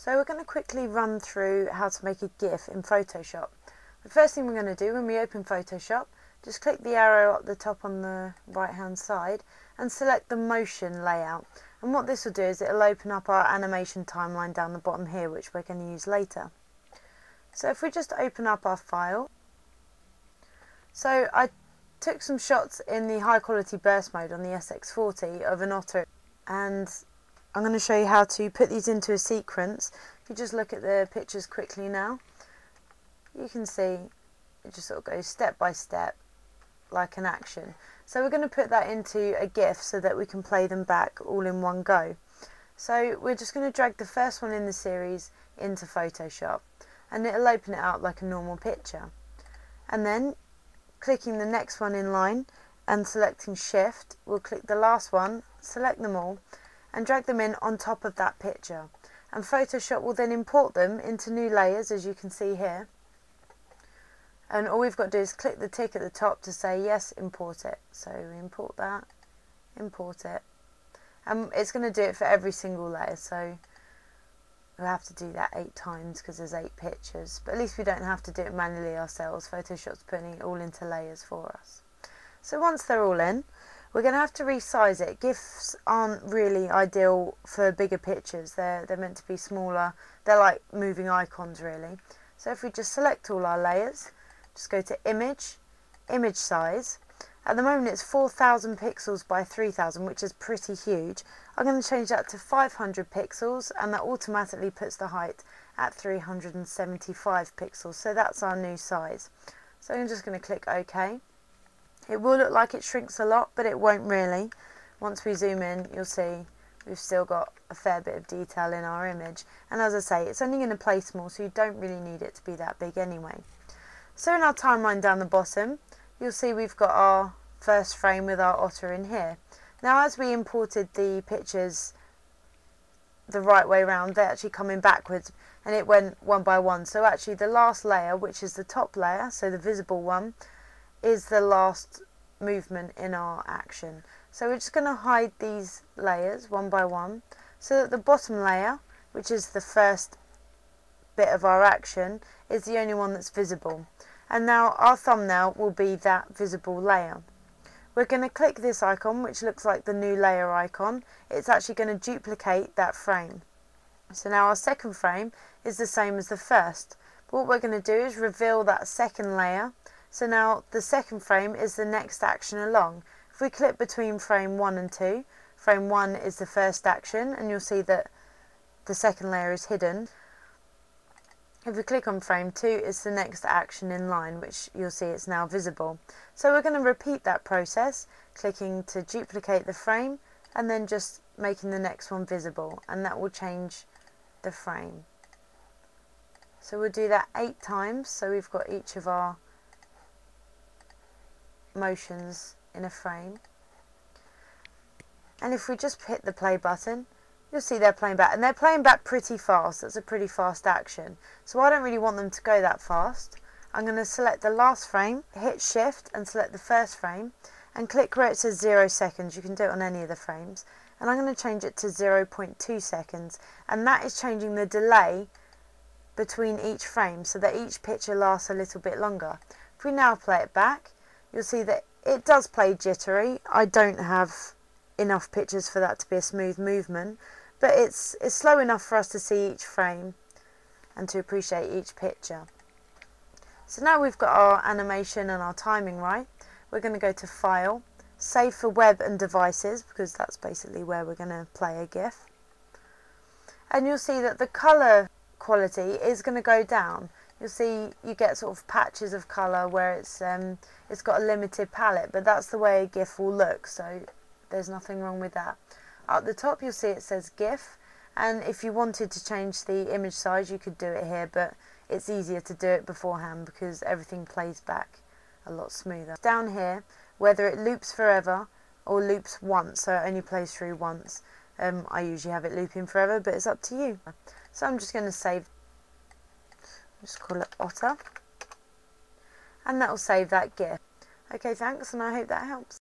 So we're going to quickly run through how to make a GIF in Photoshop. The first thing we're going to do when we open Photoshop, just click the arrow up the top on the right hand side and select the motion layout. And what this will do is it'll open up our animation timeline down the bottom here which we're going to use later. So if we just open up our file, so I took some shots in the high quality burst mode on the SX40 of an otter and I'm going to show you how to put these into a sequence. If you just look at the pictures quickly now, you can see it just sort of goes step by step like an action. So we're going to put that into a GIF so that we can play them back all in one go. So we're just going to drag the first one in the series into Photoshop and it'll open it out like a normal picture. And then clicking the next one in line and selecting shift, we'll click the last one, select them all and drag them in on top of that picture. And Photoshop will then import them into new layers as you can see here. And all we've got to do is click the tick at the top to say yes, import it. So we import that, import it. And it's going to do it for every single layer. So we have to do that eight times because there's eight pictures. But at least we don't have to do it manually ourselves. Photoshop's putting it all into layers for us. So once they're all in, we're going to have to resize it. GIFs aren't really ideal for bigger pictures. They're, they're meant to be smaller. They're like moving icons really. So if we just select all our layers, just go to Image, Image Size. At the moment it's 4,000 pixels by 3,000, which is pretty huge. I'm going to change that to 500 pixels and that automatically puts the height at 375 pixels. So that's our new size. So I'm just going to click OK. It will look like it shrinks a lot, but it won't really. Once we zoom in, you'll see we've still got a fair bit of detail in our image. And as I say, it's only going to play small, so you don't really need it to be that big anyway. So in our timeline down the bottom, you'll see we've got our first frame with our otter in here. Now as we imported the pictures the right way around, they're actually coming backwards and it went one by one. So actually the last layer, which is the top layer, so the visible one, is the last movement in our action. So we're just going to hide these layers one by one so that the bottom layer, which is the first bit of our action, is the only one that's visible. And now our thumbnail will be that visible layer. We're going to click this icon, which looks like the new layer icon. It's actually going to duplicate that frame. So now our second frame is the same as the first. But what we're going to do is reveal that second layer so now the second frame is the next action along. If we click between frame 1 and 2, frame 1 is the first action and you'll see that the second layer is hidden. If we click on frame 2, it's the next action in line, which you'll see it's now visible. So we're going to repeat that process, clicking to duplicate the frame, and then just making the next one visible, and that will change the frame. So we'll do that eight times, so we've got each of our motions in a frame. And if we just hit the play button, you'll see they're playing back. And they're playing back pretty fast. That's a pretty fast action. So I don't really want them to go that fast. I'm going to select the last frame, hit shift and select the first frame and click where it says 0 seconds. You can do it on any of the frames. And I'm going to change it to 0.2 seconds. And that is changing the delay between each frame so that each picture lasts a little bit longer. If we now play it back, you'll see that it does play jittery. I don't have enough pictures for that to be a smooth movement, but it's, it's slow enough for us to see each frame and to appreciate each picture. So now we've got our animation and our timing right, we're going to go to File, Save for Web and Devices, because that's basically where we're going to play a GIF. And you'll see that the colour quality is going to go down you'll see you get sort of patches of colour where it's um, it's got a limited palette but that's the way a GIF will look so there's nothing wrong with that. At the top you'll see it says GIF and if you wanted to change the image size you could do it here but it's easier to do it beforehand because everything plays back a lot smoother. Down here whether it loops forever or loops once so it only plays through once um, I usually have it looping forever but it's up to you. So I'm just going to save just call it otter and that will save that GIF. Okay thanks and I hope that helps.